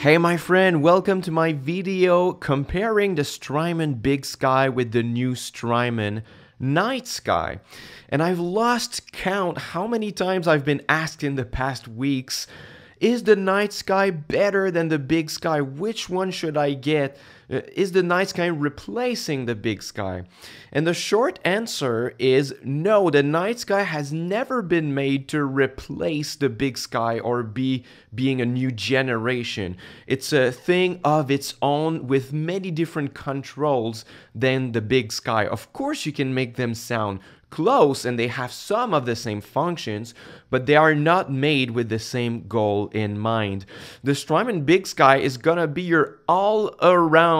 Hey my friend, welcome to my video comparing the Strymon Big Sky with the new Strymon Night Sky. And I've lost count how many times I've been asked in the past weeks, is the Night Sky better than the Big Sky? Which one should I get? Uh, is the night sky replacing the big sky? And the short answer is no, the night sky has never been made to replace the big sky or be being a new generation. It's a thing of its own with many different controls than the big sky. Of course, you can make them sound close and they have some of the same functions, but they are not made with the same goal in mind. The Strymon Big Sky is gonna be your all around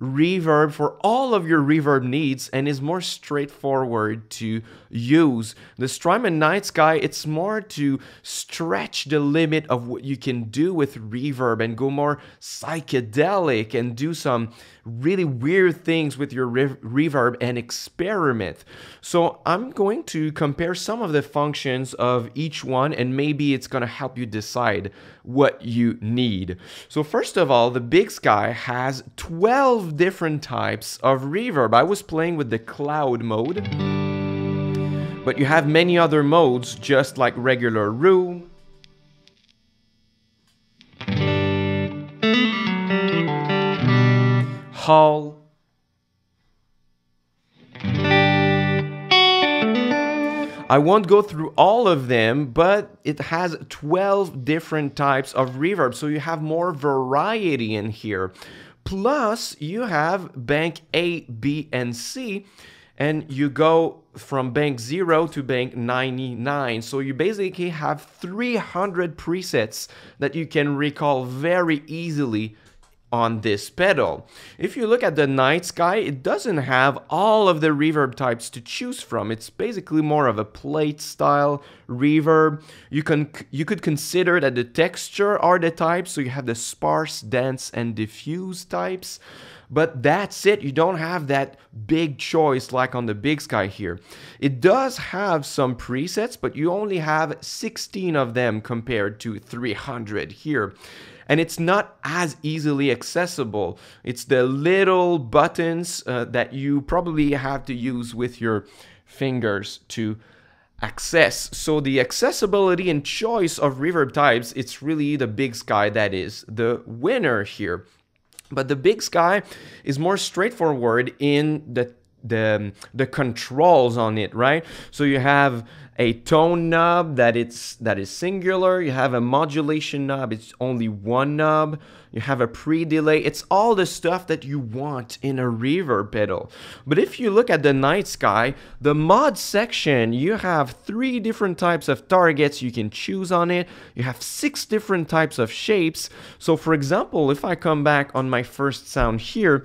reverb for all of your reverb needs and is more straightforward to use. The Strymon Night Sky, it's more to stretch the limit of what you can do with reverb and go more psychedelic and do some really weird things with your re reverb and experiment. So I'm going to compare some of the functions of each one and maybe it's going to help you decide what you need. So first of all, the Big Sky has 12 different types of reverb. I was playing with the cloud mode, but you have many other modes just like regular room, hall, I won't go through all of them, but it has 12 different types of reverb, so you have more variety in here. Plus, you have bank A, B, and C, and you go from bank 0 to bank 99. So you basically have 300 presets that you can recall very easily on this pedal. If you look at the night sky, it doesn't have all of the reverb types to choose from. It's basically more of a plate style reverb. You can you could consider that the texture are the types, so you have the sparse, dense, and diffuse types. But that's it, you don't have that big choice like on the Big Sky here. It does have some presets, but you only have 16 of them compared to 300 here and it's not as easily accessible. It's the little buttons uh, that you probably have to use with your fingers to access. So the accessibility and choice of reverb types, it's really the big sky that is the winner here. But the big sky is more straightforward in the the um, the controls on it right? So you have a tone knob that it's that is singular. You have a modulation knob it's only one knob. You have a pre-delay. It's all the stuff that you want in a reverb pedal. But if you look at the night sky the mod section you have three different types of targets you can choose on it. You have six different types of shapes. So for example if i come back on my first sound here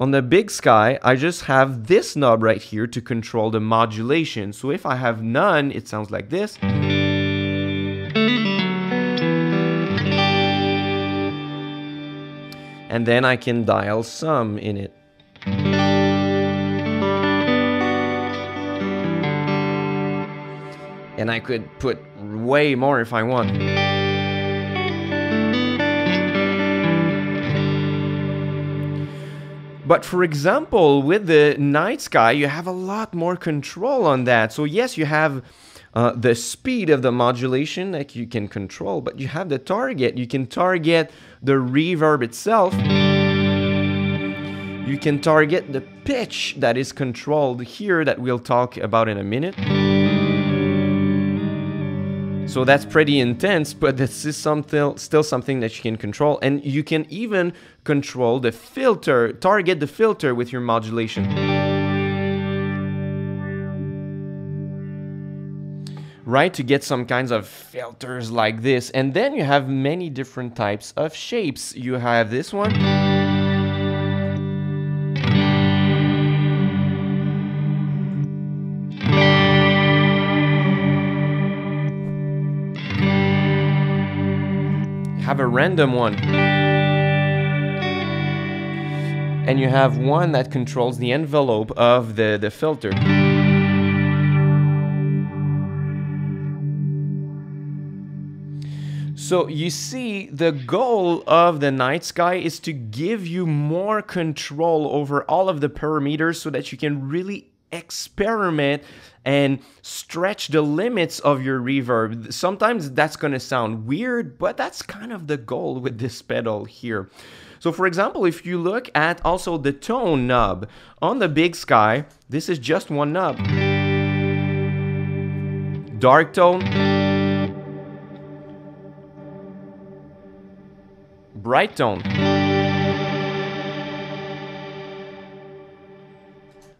on the big sky, I just have this knob right here to control the modulation. So if I have none, it sounds like this. And then I can dial some in it. And I could put way more if I want. But for example, with the night sky, you have a lot more control on that. So yes, you have uh, the speed of the modulation that you can control, but you have the target. You can target the reverb itself. You can target the pitch that is controlled here that we'll talk about in a minute. So that's pretty intense, but this is something, still something that you can control. And you can even control the filter, target the filter with your modulation. Right, to get some kinds of filters like this. And then you have many different types of shapes. You have this one. Have a random one. And you have one that controls the envelope of the, the filter. So you see, the goal of the night sky is to give you more control over all of the parameters so that you can really experiment and stretch the limits of your reverb. Sometimes that's going to sound weird, but that's kind of the goal with this pedal here. So for example, if you look at also the tone knob on the Big Sky, this is just one knob. Dark tone, bright tone.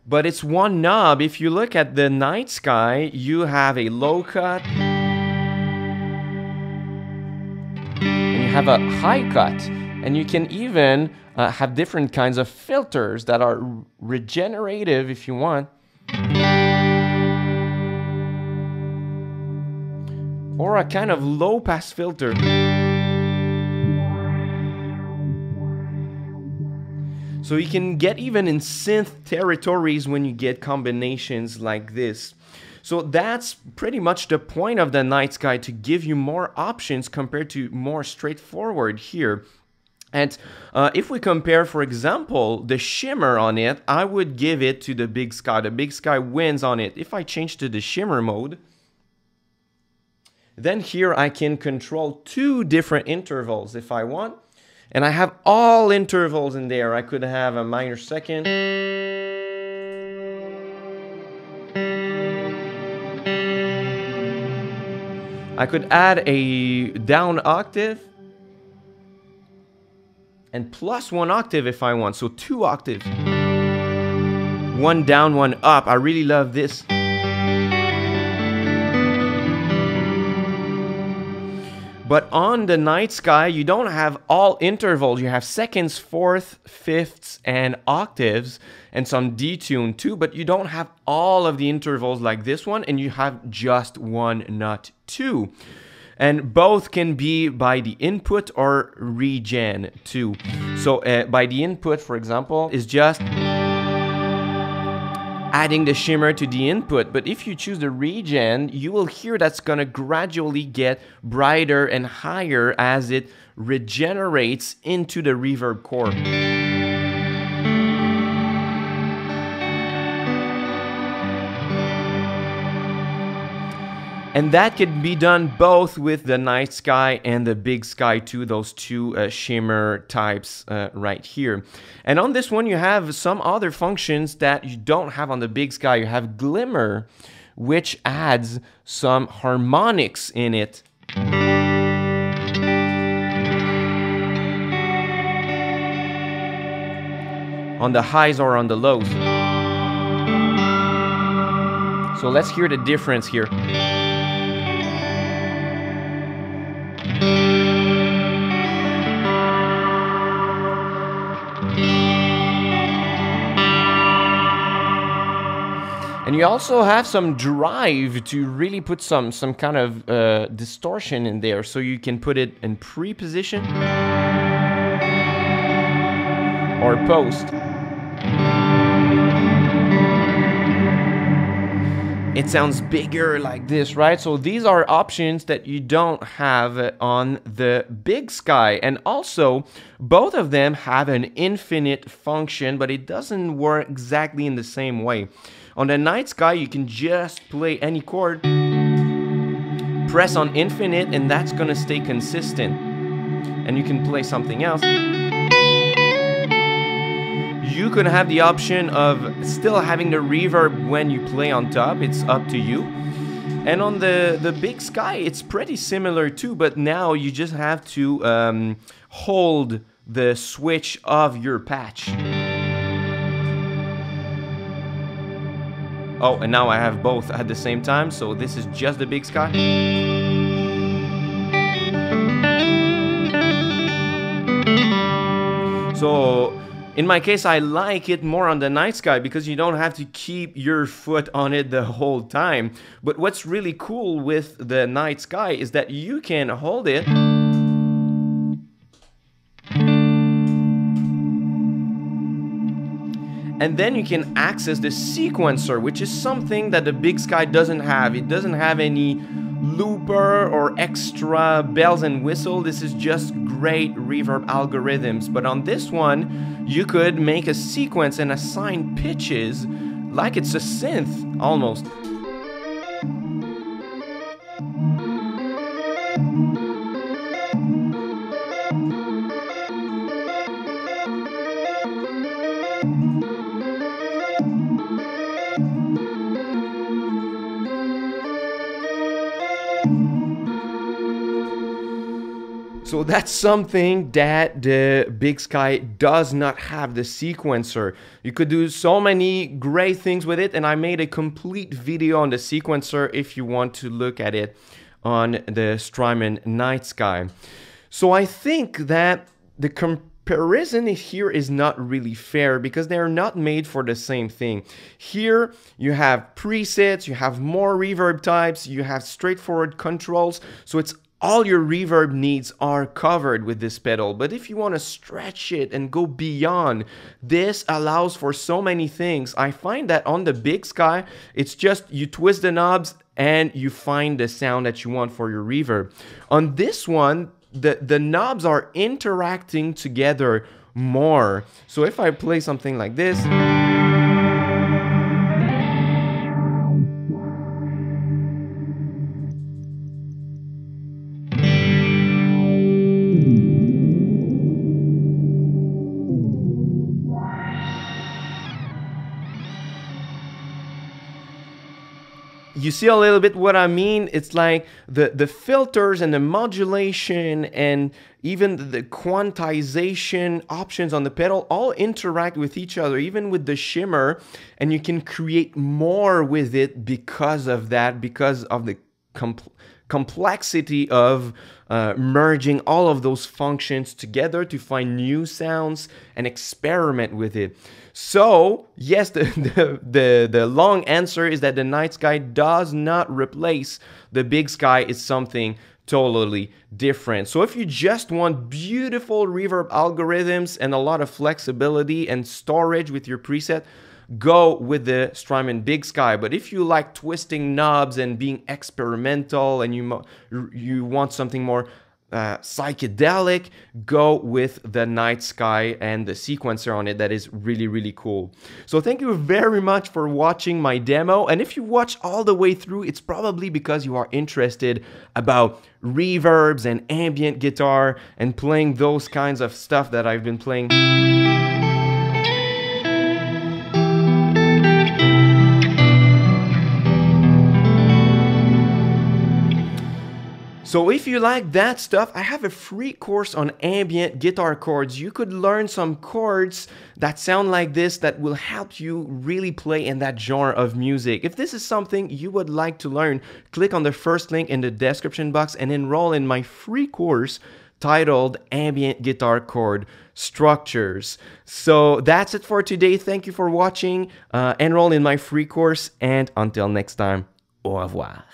But it's one knob. If you look at the night sky, you have a low cut. And you have a high cut. And you can even uh, have different kinds of filters that are regenerative if you want. Or a kind of low pass filter. So you can get even in synth territories when you get combinations like this. So that's pretty much the point of the night sky to give you more options compared to more straightforward here. And uh, if we compare, for example, the shimmer on it, I would give it to the big sky. The big sky wins on it. If I change to the shimmer mode, then here I can control two different intervals if I want. And I have all intervals in there. I could have a minor second. I could add a down octave and plus one octave if I want. So two octaves. One down, one up. I really love this. But on the night sky, you don't have all intervals. You have seconds, fourths, fifths, and octaves, and some detune too, but you don't have all of the intervals like this one, and you have just one nut too. And both can be by the input or regen too. So uh, by the input, for example, is just adding the shimmer to the input. But if you choose the regen, you will hear that's gonna gradually get brighter and higher as it regenerates into the reverb core. And that can be done both with the night sky and the big sky too, those two uh, shimmer types uh, right here. And on this one, you have some other functions that you don't have on the big sky. You have glimmer, which adds some harmonics in it. On the highs or on the lows. So let's hear the difference here. You also have some drive to really put some, some kind of uh, distortion in there. So you can put it in pre-position or post. It sounds bigger like this, right? So these are options that you don't have on the Big Sky. And also, both of them have an infinite function, but it doesn't work exactly in the same way. On the night sky, you can just play any chord, press on infinite, and that's gonna stay consistent. And you can play something else. You could have the option of still having the reverb when you play on top, it's up to you. And on the, the big sky, it's pretty similar too, but now you just have to um, hold the switch of your patch. Oh, and now I have both at the same time, so this is just the big sky. So, in my case, I like it more on the night sky because you don't have to keep your foot on it the whole time. But what's really cool with the night sky is that you can hold it and then you can access the sequencer which is something that the big sky doesn't have it doesn't have any looper or extra bells and whistle. This is just great reverb algorithms. But on this one, you could make a sequence and assign pitches like it's a synth almost. So that's something that the Big Sky does not have the sequencer. You could do so many great things with it and I made a complete video on the sequencer if you want to look at it on the Strymon Night Sky. So I think that the comparison here is not really fair because they're not made for the same thing. Here you have presets, you have more reverb types, you have straightforward controls, so it's all your reverb needs are covered with this pedal. But if you want to stretch it and go beyond, this allows for so many things. I find that on the Big Sky, it's just you twist the knobs and you find the sound that you want for your reverb. On this one, the, the knobs are interacting together more. So if I play something like this, you see a little bit what I mean? It's like the, the filters and the modulation and even the quantization options on the pedal all interact with each other, even with the shimmer, and you can create more with it because of that, because of the complexity of uh, merging all of those functions together to find new sounds and experiment with it. So, yes, the, the, the, the, long answer is that the night sky does not replace the big sky. It's something totally different. So if you just want beautiful reverb algorithms and a lot of flexibility and storage with your preset, go with the Strymon Big Sky. But if you like twisting knobs and being experimental and you, you want something more uh, psychedelic, go with the night sky and the sequencer on it. That is really, really cool. So thank you very much for watching my demo. And if you watch all the way through, it's probably because you are interested about reverbs and ambient guitar and playing those kinds of stuff that I've been playing. So if you like that stuff, I have a free course on ambient guitar chords. You could learn some chords that sound like this that will help you really play in that genre of music. If this is something you would like to learn, click on the first link in the description box and enroll in my free course titled Ambient Guitar Chord Structures. So that's it for today. Thank you for watching. Uh, enroll in my free course and until next time, au revoir.